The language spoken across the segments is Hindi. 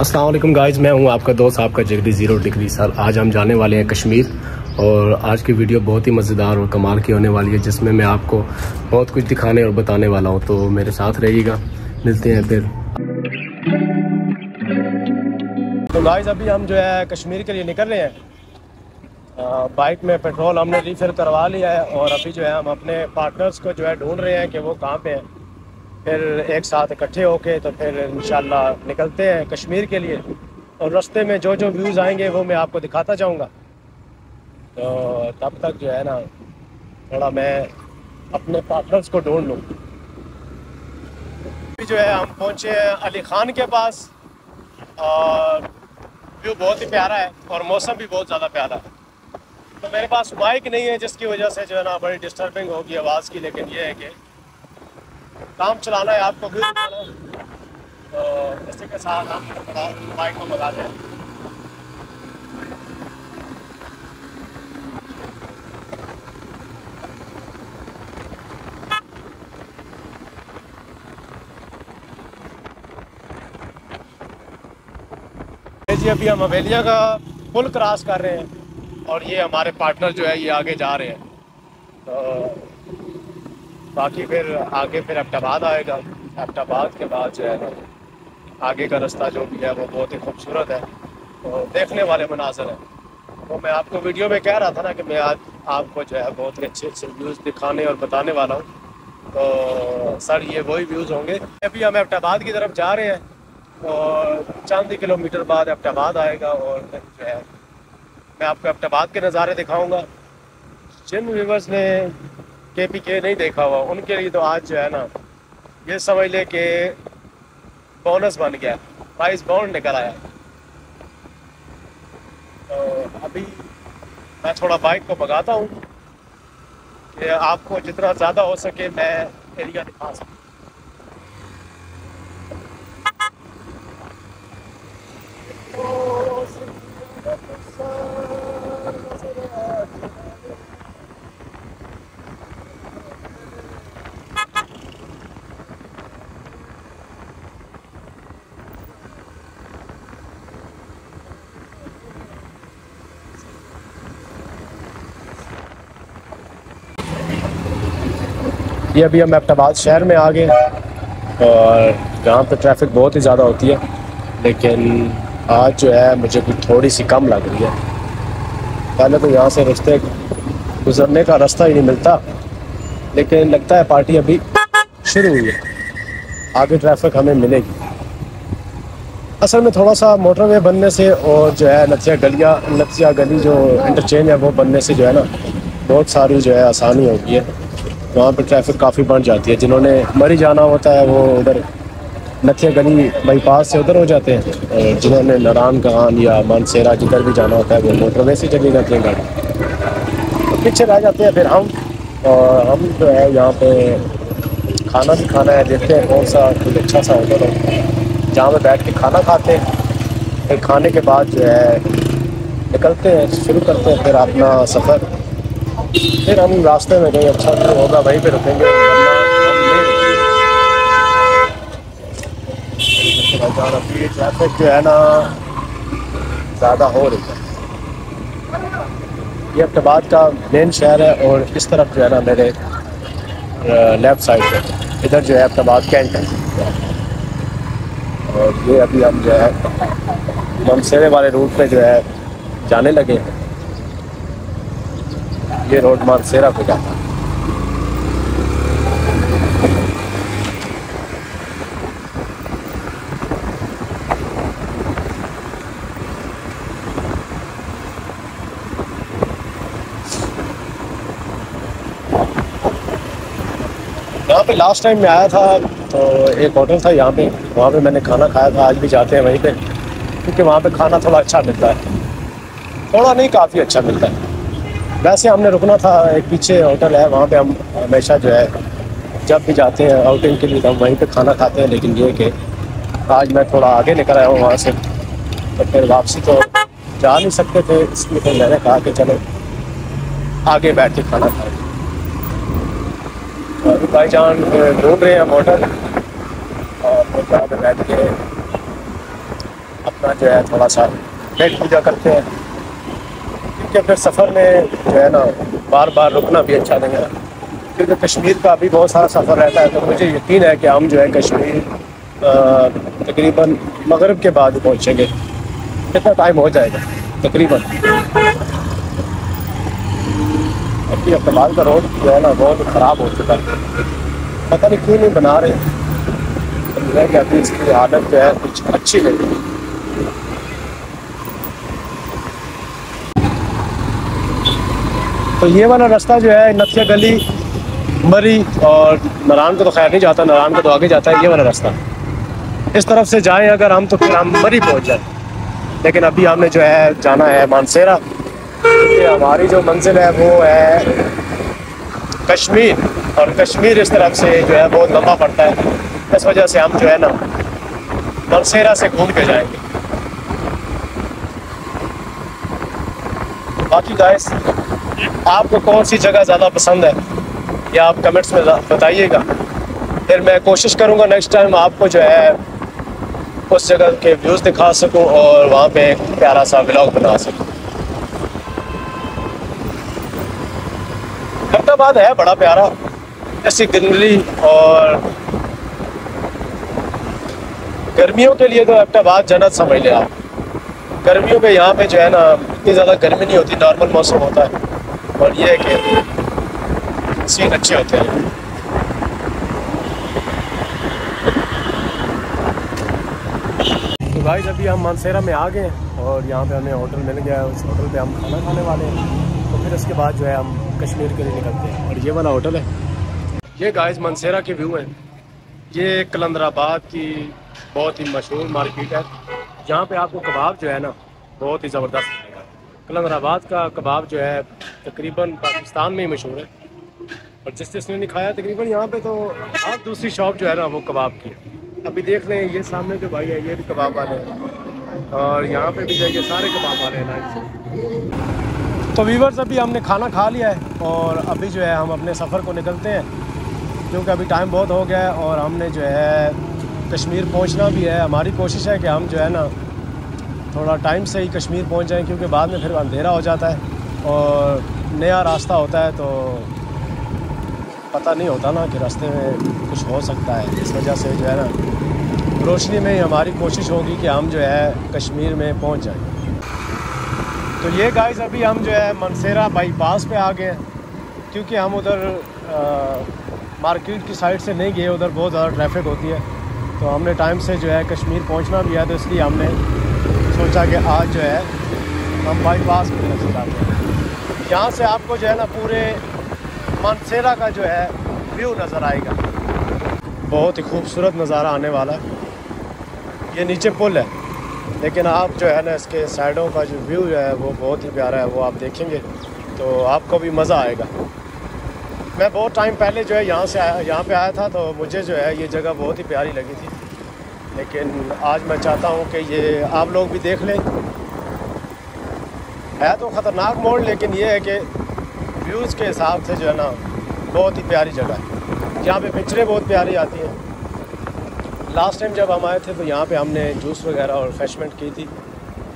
असलम गाइज़ मैं हूँ आपका दोस्त, आपका जगदी ज़ीरो डिग्री सर आज हम जाने वाले हैं कश्मीर और आज की वीडियो बहुत ही मज़ेदार और कमाल की होने वाली है, जिसमें मैं आपको बहुत कुछ दिखाने और बताने वाला हूँ। तो मेरे साथ रहिएगा, मिलते हैं फिर। तो गाइज़ अभी हम जो है कश्मीर के लिए निकल रहे हैं। बाइक में पेट्रोल हमने रिफ़िल करवा लिया है और अभी जो है हम अपने पार्टनर्स को जो है ढूंढ रहे हैं कि वो कहाँ पे हैं। फिर एक साथ इकट्ठे होके तो फिर इन निकलते हैं कश्मीर के लिए। और रास्ते में जो जो व्यूज़ आएँगे, वो मैं आपको दिखाता जाऊँगा। तो तब तक जो है ना, थोड़ा मैं अपने पार्टनर्स को ढूंढ लूँ। जो है, हम पहुँचे हैं अली ख़ान के पास। और व्यू बहुत ही प्यारा है और मौसम भी बहुत ज़्यादा प्यारा है। तो मेरे पास माइक नहीं है, जिसकी वजह से जो है ना, बड़ी डिस्टर्बिंग होगी आवाज़ की, लेकिन ये है कि काम चलाना है, आपको भी तो इसी के साथ हम बाइक को बता दें जी, अभी हम हवेलिया का पुल क्रॉस कर रहे हैं और ये हमारे पार्टनर जो है, ये आगे जा रहे हैं। तो बाकी फिर आगे फिर अब्टाबाद आएगा। अब्टाबाद के बाद जो है ना, आगे का रास्ता जो भी है वो बहुत ही खूबसूरत है तो देखने वाले मनाजर हैं। तो मैं आपको वीडियो में कह रहा था ना कि मैं आज आपको जो है बहुत ही अच्छे अच्छे व्यूज़ दिखाने और बताने वाला हूँ। तो सर, ये वही व्यूज़ होंगे। अभी हम अब्टाबाद की तरफ़ जा रहे हैं और चंद किलोमीटर बाद अब्टाबाद आएगा और जो है, मैं आपको अब्टाबाद के नज़ारे दिखाऊँगा। जिन व्यूवर्स ने के पी के नहीं देखा हुआ, उनके लिए तो आज जो है ना, ये समझ ले कि बोनस बन गया प्राइस बाउंड निकल आया। तो अभी मैं थोड़ा बाइक को भगाता हूँ, कि आपको जितना ज़्यादा हो सके मैं एरिया दिखा सकूँ ये अभी हम अहमदाबाद शहर में आ गए और यहाँ पर ट्रैफ़िक बहुत ही ज़्यादा होती है, लेकिन आज जो है मुझे कुछ थोड़ी सी कम लग रही है। पहले तो यहाँ से रास्ते गुजरने का रास्ता ही नहीं मिलता, लेकिन लगता है पार्टी अभी शुरू हुई है। आगे ट्रैफ़िक हमें मिलेगी। असल में थोड़ा सा मोटरवे बनने से और जो है नथिया गलिया नथिया गली जो इंटरचेंज है, वो बनने से जो है ना, बहुत सारी जो है आसानी होगी। है वहाँ पर ट्रैफ़िक काफ़ी बढ़ जाती है। जिन्होंने मरी जाना होता है, वो उधर नथिया गली बाईपास से उधर हो जाते हैं। जिन्होंने नारायण खान या मानसेरा जिधर भी जाना होता है, वो मोटरवे से चली जाती है गाड़ी। तो पीछे रह जाते हैं फिर हम। और हम जो है यहाँ पे खाना भी खाना है, देखते हैं कौन सा कुछ अच्छा सा होटल हो। जहाँ पे बैठ के खाना खाते हैं। फिर खाने के बाद जो है निकलते हैं, शुरू करते हैं फिर अपना सफ़र। फिर हम रास्ते में कहीं अच्छा तो होगा, वहीं पे रुकेंगे। ट्रैफ़िक जो है ना ज़्यादा हो रही है ये अहमदाबाद का मेन शहर है और इस तरफ़ जो है ना मेरे लेफ़्ट साइड पे। इधर जो है अहमदाबाद कैंट है और ये अभी हम जो है मनसेरे वाले रूट पे जो है जाने लगे हैं। ये रोड मानसेरा को जाता। है यहाँ पे लास्ट टाइम मैं आया था तो एक होटल था यहाँ पे। वहाँ पे मैंने खाना खाया था, आज भी जाते हैं वहीं पे। क्योंकि वहाँ पे खाना थोड़ा अच्छा मिलता है। थोड़ा नहीं, काफ़ी अच्छा मिलता है। वैसे हमने रुकना था, एक पीछे होटल है, वहाँ पे हम हमेशा जो है, जब भी जाते हैं आउटिंग के लिए तो हम वहीं पे खाना खाते हैं, लेकिन ये कि आज मैं थोड़ा आगे निकल आया हूँ वहाँ से तो फिर वापसी तो जा नहीं सकते थे, इसलिए फिर मैंने कहा कि चलो, आगे बैठ के खाना खाएँ। तो अभी भाई जान ढूंढ रहे हैं होटल, और बैठ के अपना जो है, थोड़ा सा पेट पूजा करते हैं। क्योंकि फिर सफ़र में जो है ना बार बार रुकना भी अच्छा नहीं है। क्योंकि कश्मीर का अभी बहुत सारा सफ़र रहता है तो मुझे यकीन है कि हम जो है कश्मीर तकरीबन मगरब के बाद पहुँचेंगे। कितना टाइम हो जाएगा? तकरीबन। अभी अकबाल का रोड जो है ना, बहुत ख़राब हो चुका है। पता नहीं क्यों नहीं बना रहे। मैं कहती इसकी हालत जो है कुछ अच्छी नहीं तो ये वाला रास्ता जो है नथिया गली, मरी और नारायण को तो खैर नहीं जाता, नारायण को तो आगे जाता है, ये वाला रास्ता। इस तरफ़ से जाएँ अगर हम तो फिर हम मरी पहुँच जाए। लेकिन अभी हमने जो है, जाना है मानसेरा। क्योंकि हमारी जो मंजिल है, वो है कश्मीर। और कश्मीर इस तरफ़ से जो है, बहुत लंबा पड़ता है। इस वजह से हम जो है ना, मानसेरा से घूम के जाएँगे। बाकी गाइस आपको कौन सी जगह ज़्यादा पसंद है? या आप कमेंट्स में बताइएगा। फिर मैं कोशिश करूँगा नेक्स्ट टाइम आपको जो है, उस जगह के व्यूज़ दिखा सकूँ और वहाँ पे एक प्यारा सा ब्लॉग बना सकूँ। हैदराबाद है, बड़ा प्यारा। ऐसी ग्रीनरी और गर्मियों के लिए तो हैदराबाद जन्नत समझ लिया आप। गर्मियों पे यहाँ पे जो है ना, इतनी ज़्यादा गर्मी नहीं होती नॉर्मल मौसम होता है। और ये है कि सीन अच्छे होते हैं। तो भाई अभी हम मानसेरा में आ गए और यहाँ पे हमें होटल मिल गया है उस होटल पे हम खाना खाने वाले हैं तो फिर उसके बाद जो है हम कश्मीर के लिए निकलते हैं। और ये वाला होटल है। ये गाइस मानसेरा के व्यू हैं। ये कलंदराबाद की बहुत ही मशहूर मार्केट है। जहाँ पे आपको कबाब जो है ना, बहुत ही ज़बरदस्त मिलेगा। कलंदराबाद का कबाब जो है तकरीबन पाकिस्तान में ही मशहूर है। और जिस जिसने नहीं खाया, तकरीबन यहाँ पे तो आप दूसरी शॉप जो है ना, वो कबाब की है। अभी देख लें, ये सामने जो भाई है, ये भी कबाब वाले हैं। और यहाँ पे भी जाइए सारे कबाब वाले हैं तो वीवर्स अभी हमने खाना खा लिया है, और अभी जो है, हम अपने सफ़र को निकलते हैं। क्योंकि अभी टाइम बहुत हो गया है, और हमने जो है, कश्मीर पहुँचना भी है। हमारी कोशिश है कि हम जो है ना, थोड़ा टाइम से ही कश्मीर पहुँच जाएँ, क्योंकि बाद में फिर अंधेरा हो जाता है। और नया रास्ता होता है तो पता नहीं होता ना कि रास्ते में कुछ हो सकता है। इस वजह से जो है ना, रोशनी में ही हमारी कोशिश होगी कि हम जो है कश्मीर में पहुँच जाएँ। तो ये गाइस अभी हम जो है मनसेरा बाईपास पे आ गए क्योंकि हम उधर मार्केट की साइड से नहीं गए, उधर बहुत ज़्यादा ट्रैफ़िक होती है। तो हमने टाइम से जो है कश्मीर पहुँचना भी है तो इसलिए हमने सोचा कि आज जो है हम बाईपास नज़र आते हैं। यहाँ से आपको जो है ना पूरे मानसेरा का जो है व्यू नज़र आएगा। बहुत ही खूबसूरत नज़ारा आने वाला है। ये नीचे पुल है, लेकिन आप जो है ना इसके साइडों का जो व्यू जो है वो बहुत ही प्यारा है, वो आप देखेंगे तो आपको भी मज़ा आएगा। मैं बहुत टाइम पहले जो है यहाँ से आया, यहाँ पे आया था तो मुझे जो है ये जगह बहुत ही प्यारी लगी थी। लेकिन आज मैं चाहता हूँ कि ये आप लोग भी देख लें है तो ख़तरनाक मोड़, लेकिन ये है कि व्यूज़ के हिसाब से जो है ना, बहुत ही प्यारी जगह है। यहाँ पे पिक्चरें बहुत प्यारी आती हैं। लास्ट टाइम जब हम आए थे तो यहाँ पे हमने जूस वगैरह और रिफ़्रेशमेंट की थी।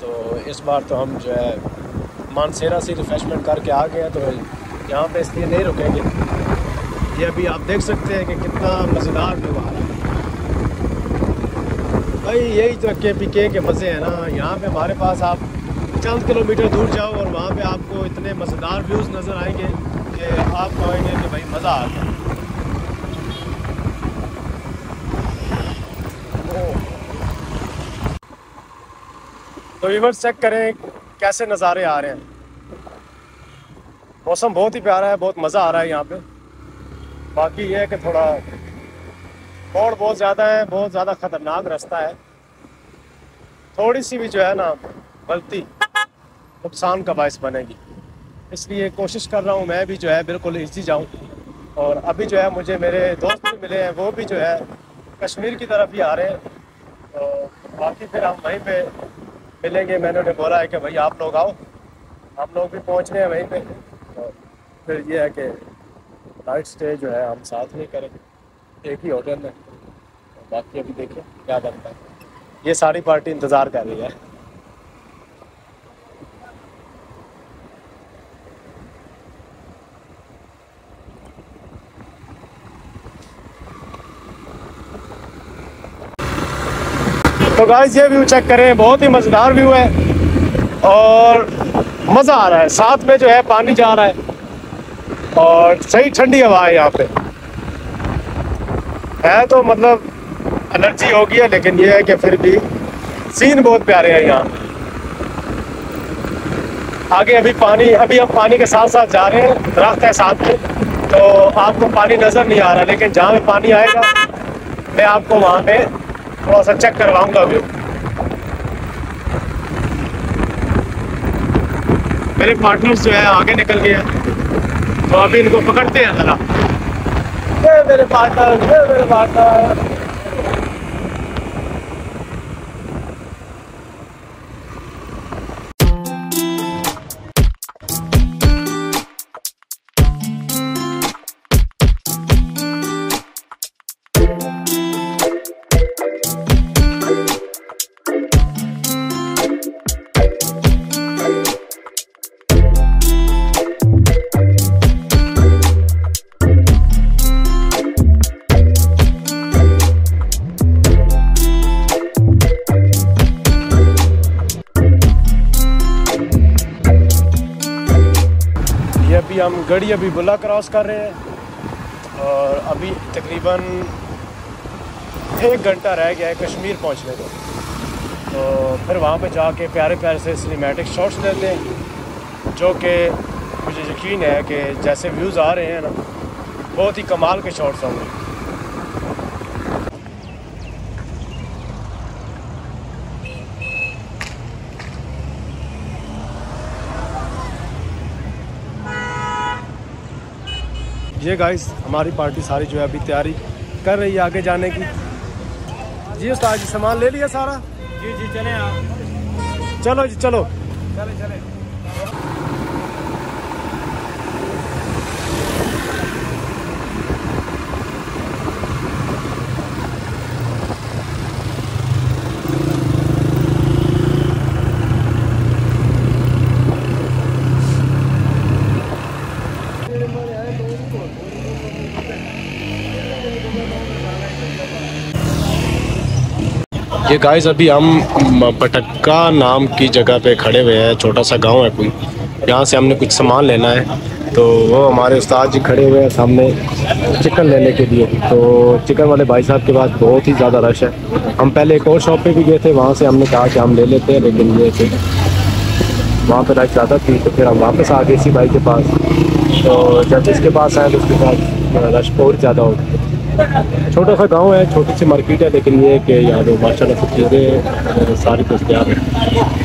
तो इस बार तो हम जो है, मानसेरा से रिफ़्रेशमेंट करके आ गए तो यहाँ पे इसलिए नहीं रुकेंगे। ये अभी आप देख सकते हैं कि कितना मज़ेदार व्यू आ रहा है। भाई, यही तो के पी के मज़े हैं ना। यहाँ पे हमारे पास आप चंद किलोमीटर दूर जाओ और वहाँ पे आपको इतने मज़ेदार व्यूज़ नज़र आएँगे कि आप कहेंगे कि भाई मज़ा आ गया तो वीवर्स चेक करें कैसे नज़ारे आ रहे हैं। मौसम बहुत ही प्यारा है, बहुत मज़ा आ रहा है यहाँ पे। बाकी ये है कि थोड़ा पौड़ बहुत ज़्यादा है, बहुत ज़्यादा ख़तरनाक रास्ता है। थोड़ी सी भी जो है ना, गलती नुकसान का बायस बनेगी। इसलिए कोशिश कर रहा हूँ मैं भी जो है बिल्कुल ईजी जाऊँ। और अभी जो है मुझे मेरे दोस्त भी मिले हैं, वो भी जो है कश्मीर की तरफ़ ही आ रहे हैं। तो बाकी फिर हम वहीं पे मिलेंगे। मैंने उन्हें बोला है कि भाई आप लोग आओ। हम लोग भी पहुँच रहे हैं वहीं पर तो फिर ये है कि नाइट स्टे जो है हम साथ में करें। एक ही होटल में। बाकी अभी देखें क्या बनता है। ये सारी पार्टी इंतज़ार कर रही है। तो गाइस ये व्यू चेक करें, बहुत ही मज़ेदार व्यू है। और मज़ा आ रहा है, साथ में जो है पानी जा रहा है। और सही ठंडी हवा है यहाँ पे। है तो मतलब एनर्जी होगी है, लेकिन ये है कि फिर भी सीन बहुत प्यारे हैं यहाँ। आगे अभी पानी, अभी हम पानी के साथ साथ जा रहे हैं दरख्त है साथ में। तो आपको पानी नज़र नहीं आ रहा, लेकिन जहाँ पे पानी आएगा, मैं आपको वहाँ पे थोड़ा सा चेक करवाऊँगा व्यू मेरे पार्टनर्स जो है, आगे निकल गए हैं। तो अभी इनको पकड़ते हैं ज़रा। मेरे पार्टनर मेरे पार्टनर गड़ी अभी बुला क्रॉस कर रहे हैं और अभी तकरीबन एक घंटा रह गया है कश्मीर पहुँचने को। तो फिर वहाँ पे जाके प्यारे प्यारे से सिनेमैटिक शॉट्स लेते हैं, जो कि मुझे यकीन है कि जैसे व्यूज़ आ रहे हैं ना, बहुत ही कमाल के शॉट्स होंगे। ये गाइस हमारी पार्टी सारी जो है अभी तैयारी कर रही है आगे जाने की। जी उस्ताद जी सामान ले लिया सारा? जी जी चले आप। चलो जी चलो। चले चले। ये गाइस अभी हम पटक्का नाम की जगह पे खड़े हुए हैं, छोटा सा गाँव है कोई। यहाँ से हमने कुछ सामान लेना है। तो वो हमारे उस्ताद जी खड़े हुए हैं सामने चिकन लेने के लिए। तो चिकन वाले भाई साहब के पास बहुत ही ज़्यादा रश है। हम पहले एक और शॉप पे भी गए थे, वहाँ से हमने कहा कि हम ले लेते हैं, लेकिन ये फिर वहाँ पर रश ज़्यादा थी तो फिर हम वापस आ गए इसी भाई के पास। तो जब इसके पास आए तो उसके पास रश और ज़्यादा हो गई छोटा सा गाँव है, छोटी सी मार्केट है, लेकिन ये कि यहाँ माशाल्लाह सब चीज़ें सारी दस्तियाब है।